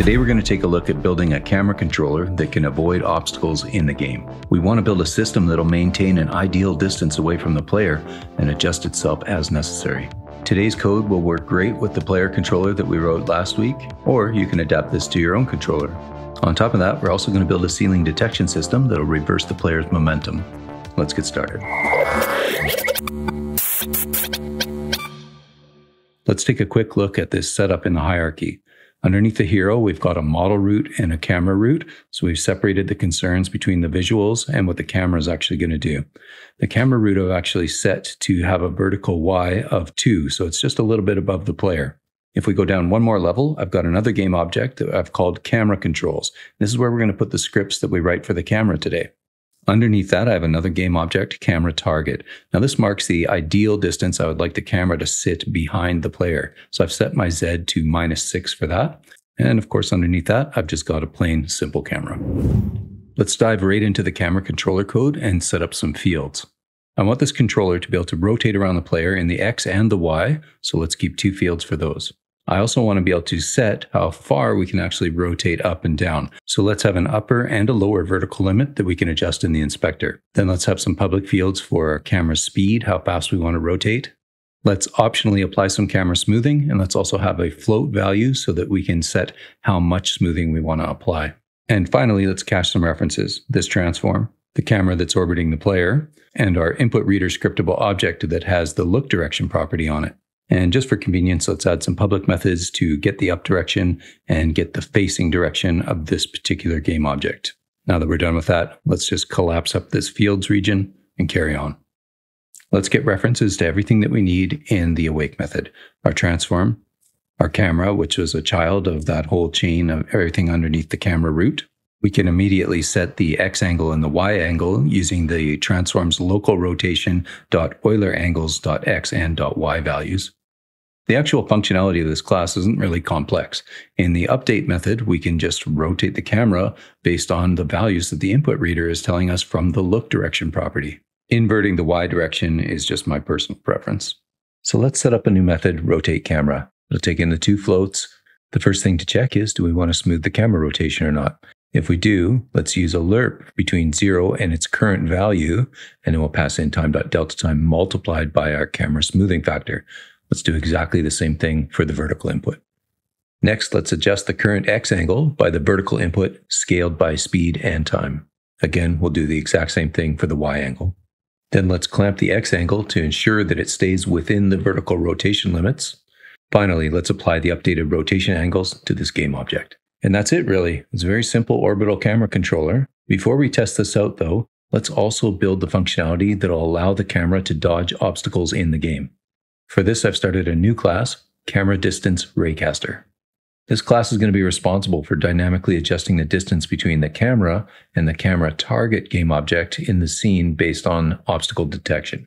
Today we're going to take a look at building a camera controller that can avoid obstacles in the game. We want to build a system that'll maintain an ideal distance away from the player and adjust itself as necessary. Today's code will work great with the player controller that we wrote last week, or you can adapt this to your own controller. On top of that, we're also going to build a ceiling detection system that'll reverse the player's momentum. Let's get started. Let's take a quick look at this setup in the hierarchy. Underneath the hero, we've got a model root and a camera root. So we've separated the concerns between the visuals and what the camera is actually going to do. The camera root I've actually set to have a vertical Y of two. So it's just a little bit above the player. If we go down one more level, I've got another game object that I've called camera controls. This is where we're going to put the scripts that we write for the camera today. Underneath that, I have another game object, camera target. Now this marks the ideal distance I would like the camera to sit behind the player. So I've set my Z to minus six for that. And of course, underneath that, I've just got a plain simple camera. Let's dive right into the camera controller code and set up some fields. I want this controller to be able to rotate around the player in the X and the Y, so let's keep two fields for those. I also want to be able to set how far we can actually rotate up and down. So let's have an upper and a lower vertical limit that we can adjust in the inspector. Then let's have some public fields for our camera speed, how fast we want to rotate. Let's optionally apply some camera smoothing, and let's also have a float value so that we can set how much smoothing we want to apply. And finally, let's cache some references. This transform, the camera that's orbiting the player, and our input reader scriptable object that has the look direction property on it. And just for convenience, let's add some public methods to get the up direction and get the facing direction of this particular game object. Now that we're done with that, let's just collapse up this fields region and carry on. Let's get references to everything that we need in the awake method. Our transform, our camera, which was a child of that whole chain of everything underneath the camera root. We can immediately set the X angle and the Y angle using the transform's local rotation dot Euler angles dot X and dot Y values. The actual functionality of this class isn't really complex. In the update method, we can just rotate the camera based on the values that the input reader is telling us from the look direction property. Inverting the Y direction is just my personal preference. So let's set up a new method, rotate camera. It'll take in the two floats. The first thing to check is, do we want to smooth the camera rotation or not? If we do, let's use a lerp between zero and its current value, and then we'll pass in time.delta time multiplied by our camera smoothing factor. Let's do exactly the same thing for the vertical input. Next, let's adjust the current X angle by the vertical input scaled by speed and time. Again, we'll do the exact same thing for the Y angle. Then let's clamp the X angle to ensure that it stays within the vertical rotation limits. Finally, let's apply the updated rotation angles to this game object. And that's it really. It's a very simple orbital camera controller. Before we test this out though, let's also build the functionality that'll allow the camera to dodge obstacles in the game. For this, I've started a new class, Camera Distance Raycaster. This class is going to be responsible for dynamically adjusting the distance between the camera and the camera target game object in the scene based on obstacle detection.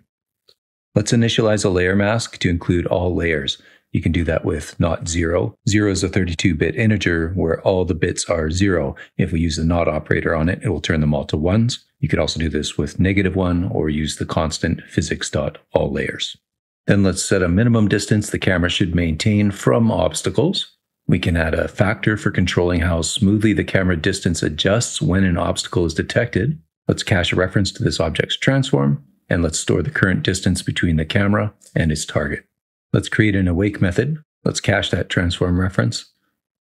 Let's initialize a layer mask to include all layers. You can do that with not zero. Zero is a 32 bit integer where all the bits are zero. If we use the not operator on it, it will turn them all to ones. You could also do this with negative one or use the constant physics dot all layers. Then let's set a minimum distance the camera should maintain from obstacles. We can add a factor for controlling how smoothly the camera distance adjusts when an obstacle is detected. Let's cache a reference to this object's transform, and let's store the current distance between the camera and its target. Let's create an awake method. Let's cache that transform reference.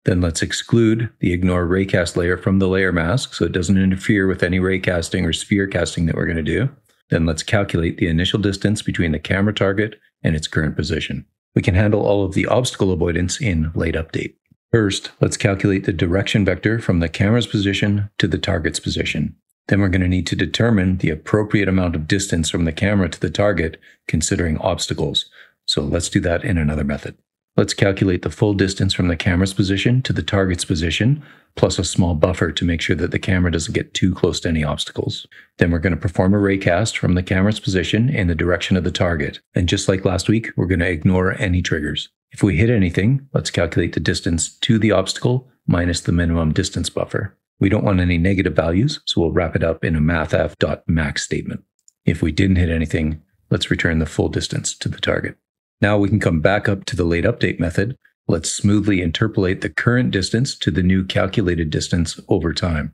Then let's exclude the ignore raycast layer from the layer mask so it doesn't interfere with any raycasting or sphere casting that we're going to do. Then let's calculate the initial distance between the camera target and its current position. We can handle all of the obstacle avoidance in late update. First, let's calculate the direction vector from the camera's position to the target's position. Then we're going to need to determine the appropriate amount of distance from the camera to the target considering obstacles. So let's do that in another method. Let's calculate the full distance from the camera's position to the target's position, plus a small buffer to make sure that the camera doesn't get too close to any obstacles. Then we're going to perform a raycast from the camera's position in the direction of the target. And just like last week, we're going to ignore any triggers. If we hit anything, let's calculate the distance to the obstacle minus the minimum distance buffer. We don't want any negative values, so we'll wrap it up in a mathf.max statement. If we didn't hit anything, let's return the full distance to the target. Now we can come back up to the late update method. Let's smoothly interpolate the current distance to the new calculated distance over time.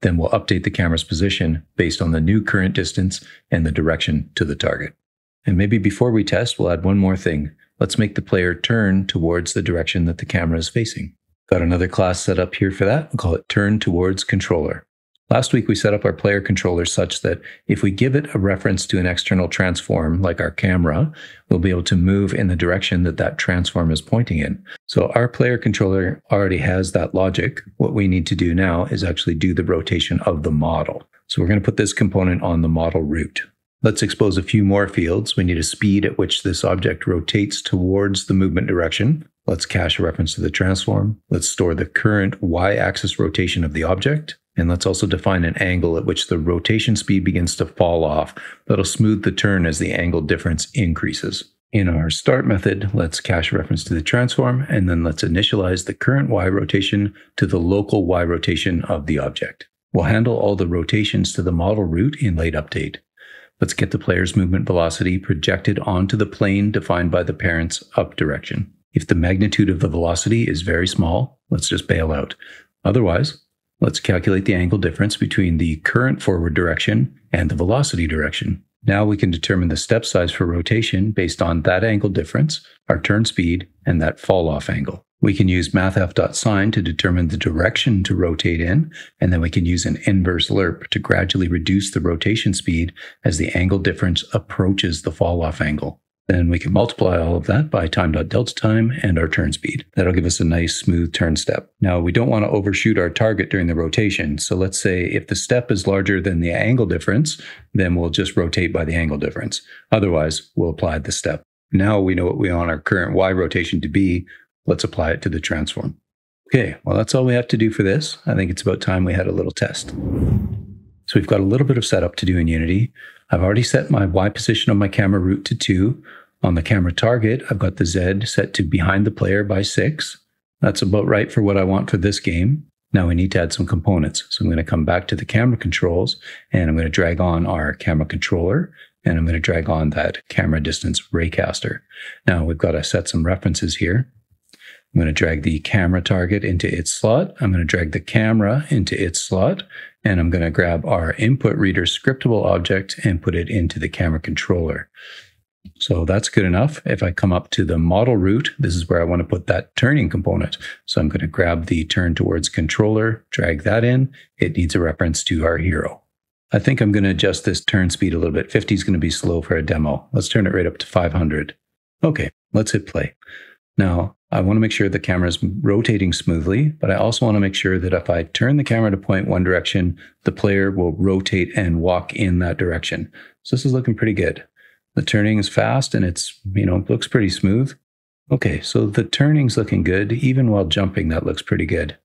Then we'll update the camera's position based on the new current distance and the direction to the target. And maybe before we test, we'll add one more thing. Let's make the player turn towards the direction that the camera is facing. Got another class set up here for that. We'll call it turn towards controller. Last week, we set up our player controller such that if we give it a reference to an external transform, like our camera, we'll be able to move in the direction that that transform is pointing in. So our player controller already has that logic. What we need to do now is actually do the rotation of the model. So we're going to put this component on the model root. Let's expose a few more fields. We need a speed at which this object rotates towards the movement direction. Let's cache a reference to the transform. Let's store the current y-axis rotation of the object. And let's also define an angle at which the rotation speed begins to fall off. That'll smooth the turn as the angle difference increases. In our start method, let's cache a reference to the transform, and then let's initialize the current y rotation to the local y rotation of the object. We'll handle all the rotations to the model root in late update. Let's get the player's movement velocity projected onto the plane defined by the parent's up direction. If the magnitude of the velocity is very small, let's just bail out. Otherwise, let's calculate the angle difference between the current forward direction and the velocity direction. Now we can determine the step size for rotation based on that angle difference, our turn speed, and that fall off angle. We can use mathf.sign to determine the direction to rotate in, and then we can use an inverse lerp to gradually reduce the rotation speed as the angle difference approaches the fall off angle. Then we can multiply all of that by time dot delta time and our turn speed. That'll give us a nice smooth turn step. Now, we don't want to overshoot our target during the rotation. So let's say if the step is larger than the angle difference, then we'll just rotate by the angle difference. Otherwise, we'll apply the step. Now we know what we want our current Y rotation to be. Let's apply it to the transform. Okay, well, that's all we have to do for this. I think it's about time we had a little test. So we've got a little bit of setup to do in Unity. I've already set my Y position on my camera root to 2. On the camera target, I've got the Z set to behind the player by 6. That's about right for what I want for this game. Now we need to add some components. So I'm going to come back to the camera controls and I'm going to drag on our camera controller and I'm going to drag on that camera distance raycaster. Now we've got to set some references here. I'm going to drag the camera target into its slot. I'm going to drag the camera into its slot. And I'm going to grab our input reader scriptable object and put it into the camera controller. So that's good enough. If I come up to the model root, this is where I want to put that turning component. So I'm going to grab the turn towards controller, drag that in. It needs a reference to our hero. I think I'm going to adjust this turn speed a little bit. 50 is going to be slow for a demo. Let's turn it right up to 500. Okay, let's hit play. Now, I want to make sure the camera is rotating smoothly, but I also want to make sure that if I turn the camera to point one direction, the player will rotate and walk in that direction. So this is looking pretty good. The turning is fast and it's, you know, looks pretty smooth. Okay, so the turning's looking good. Even while jumping, that looks pretty good.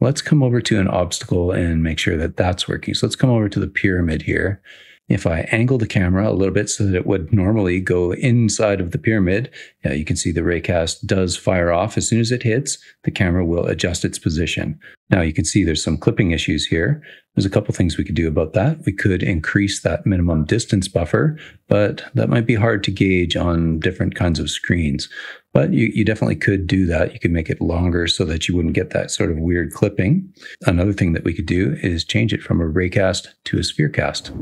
Let's come over to an obstacle and make sure that that's working. So let's come over to the pyramid here. If I angle the camera a little bit so that it would normally go inside of the pyramid, you can see the raycast does fire off. As soon as it hits, the camera will adjust its position. Now you can see there's some clipping issues here. There's a couple things we could do about that. We could increase that minimum distance buffer, but that might be hard to gauge on different kinds of screens. But you, you definitely could do that. You could make it longer so that you wouldn't get that sort of weird clipping. Another thing that we could do is change it from a raycast to a spherecast.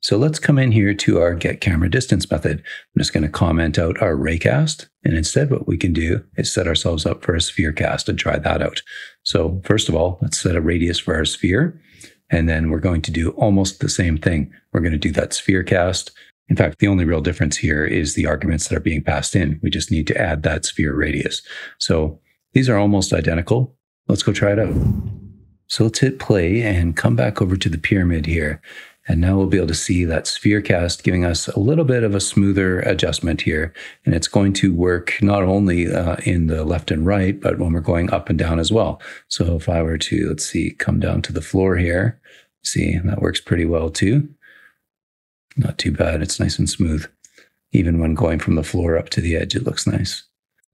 So let's come in here to our get camera distance method. I'm just going to comment out our raycast. And instead, what we can do is set ourselves up for a sphere cast and try that out. So first of all, let's set a radius for our sphere. And then we're going to do almost the same thing. We're going to do that sphere cast. In fact, the only real difference here is the arguments that are being passed in. We just need to add that sphere radius. So these are almost identical. Let's go try it out. So let's hit play and come back over to the pyramid here. And now we'll be able to see that sphere cast giving us a little bit of a smoother adjustment here. And it's going to work not only uh, in the left and right, but when we're going up and down as well. So if I were to, let's see, come down to the floor here, see, that works pretty well too. Not too bad. It's nice and smooth. Even when going from the floor up to the edge, it looks nice.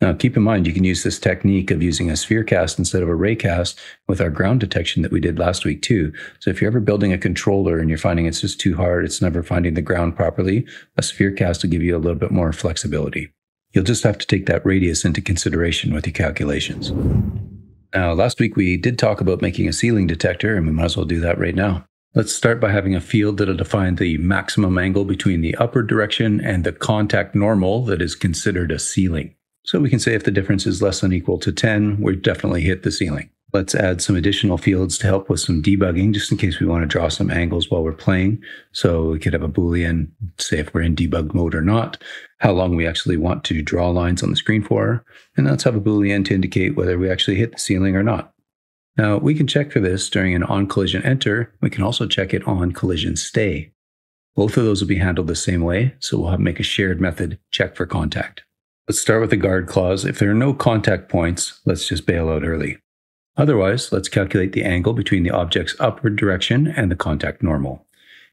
Now, keep in mind, you can use this technique of using a sphere cast instead of a ray cast with our ground detection that we did last week, too. So, if you're ever building a controller and you're finding it's just too hard, it's never finding the ground properly, a sphere cast will give you a little bit more flexibility. You'll just have to take that radius into consideration with your calculations. Now, last week we did talk about making a ceiling detector, and we might as well do that right now. Let's start by having a field that'll define the maximum angle between the upward direction and the contact normal that is considered a ceiling. So we can say if the difference is less than equal to 10, we've definitely hit the ceiling. Let's add some additional fields to help with some debugging, just in case we want to draw some angles while we're playing. So we could have a Boolean, say if we're in debug mode or not, how long we actually want to draw lines on the screen for, and let's have a Boolean to indicate whether we actually hit the ceiling or not. Now, we can check for this during an on collision enter. We can also check it on collision stay. Both of those will be handled the same way, so we'll have make a shared method check for contact. Let's start with the guard clause. If there are no contact points, let's just bail out early. Otherwise, let's calculate the angle between the object's upward direction and the contact normal.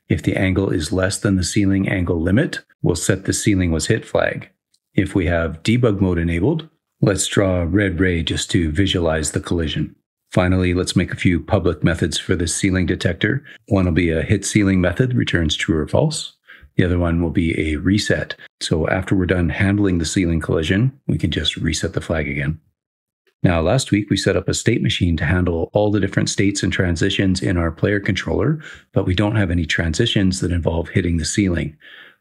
If the angle is less than the ceiling angle limit, we'll set the ceiling was hit flag. If we have debug mode enabled, let's draw a red ray just to visualize the collision. Finally, let's make a few public methods for the ceiling detector. One will be a hit ceiling method, returns true or false. The other one will be a reset. So after we're done handling the ceiling collision, we can just reset the flag again. Now, last week we set up a state machine to handle all the different states and transitions in our player controller, but we don't have any transitions that involve hitting the ceiling.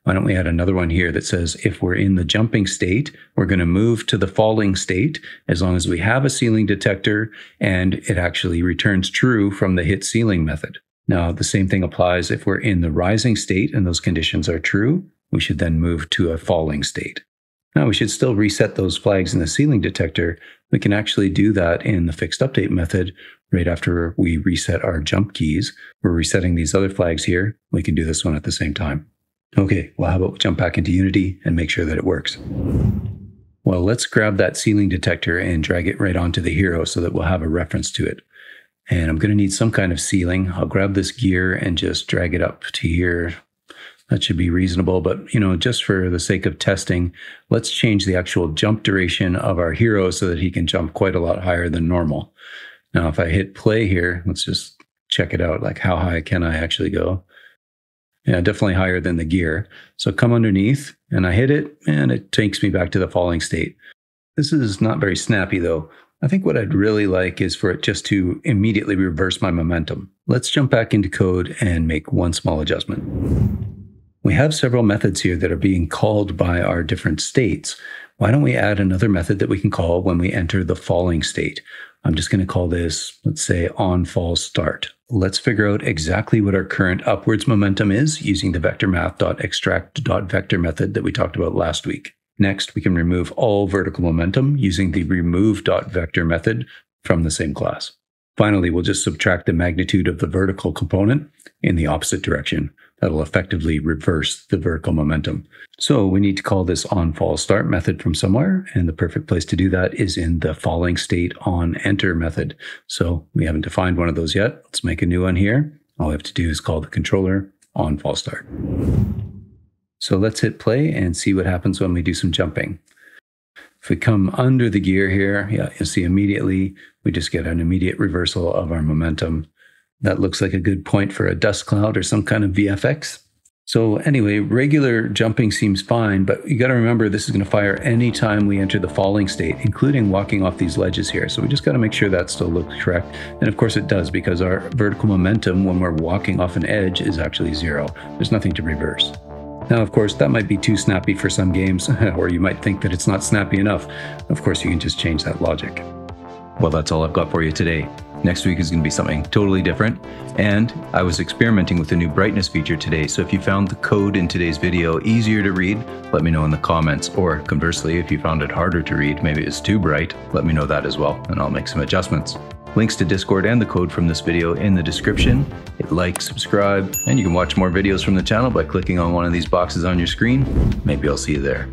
Why don't we add another one here that says if we're in the jumping state, we're going to move to the falling state as long as we have a ceiling detector and it actually returns true from the hit ceiling method. Now, the same thing applies if we're in the rising state and those conditions are true, we should then move to a falling state. Now, we should still reset those flags in the ceiling detector. We can actually do that in the fixed update method right after we reset our jump keys. We're resetting these other flags here. We can do this one at the same time. Okay, well, how about we jump back into Unity and make sure that it works? Well, let's grab that ceiling detector and drag it right onto the hero so that we'll have a reference to it. And I'm going to need some kind of ceiling. I'll grab this gear and just drag it up to here. That should be reasonable, but you know, just for the sake of testing, let's change the actual jump duration of our hero so that he can jump quite a lot higher than normal. Now, if I hit play here, let's just check it out. Like, how high can I actually go? Yeah, definitely higher than the gear. So come underneath and I hit it and it takes me back to the falling state. This is not very snappy though. I think what I'd really like is for it just to immediately reverse my momentum. Let's jump back into code and make one small adjustment. We have several methods here that are being called by our different states. Why don't we add another method that we can call when we enter the falling state? I'm just going to call this, let's say, on fall start. Let's figure out exactly what our current upwards momentum is using the vectormath.extract.vector method that we talked about last week. Next, we can remove all vertical momentum using the remove.vector method from the same class. Finally, we'll just subtract the magnitude of the vertical component in the opposite direction. That'll effectively reverse the vertical momentum. So we need to call this on fall start method from somewhere. And the perfect place to do that is in the falling state on enter method. So we haven't defined one of those yet. Let's make a new one here. All we have to do is call the controller on fall start. So let's hit play and see what happens when we do some jumping. If we come under the gear here, yeah, you'll see immediately we just get an immediate reversal of our momentum. That looks like a good point for a dust cloud or some kind of VFX. So anyway, regular jumping seems fine, but you got to remember this is going to fire anytime we enter the falling state, including walking off these ledges here. So we just got to make sure that still looks correct. And of course it does because our vertical momentum when we're walking off an edge is actually zero. There's nothing to reverse. Now, of course, that might be too snappy for some games, or you might think that it's not snappy enough. Of course, you can just change that logic. Well, that's all I've got for you today. Next week is going to be something totally different. And I was experimenting with a new brightness feature today. So if you found the code in today's video easier to read, let me know in the comments. Or conversely, if you found it harder to read, maybe it's too bright, let me know that as well, and I'll make some adjustments. Links to Discord and the code from this video in the description. Hit like, subscribe, and you can watch more videos from the channel by clicking on one of these boxes on your screen. Maybe I'll see you there.